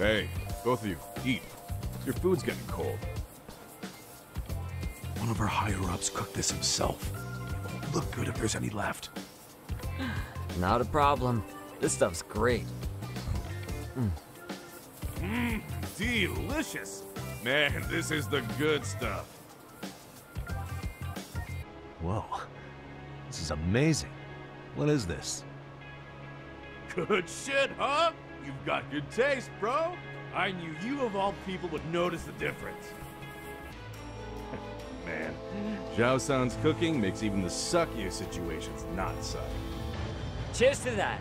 Hey, both of you, eat. Your food's getting cold. One of our higher-ups cooked this himself. It won't look good if there's any left. Not a problem. This stuff's great. Mmm, delicious. Man, this is the good stuff. Whoa. This is amazing. What is this? Good shit, huh? You've got good taste, bro. I knew you of all people would notice the difference. Man, Zhao San's cooking makes even the suckiest situations not suck. Cheers to that.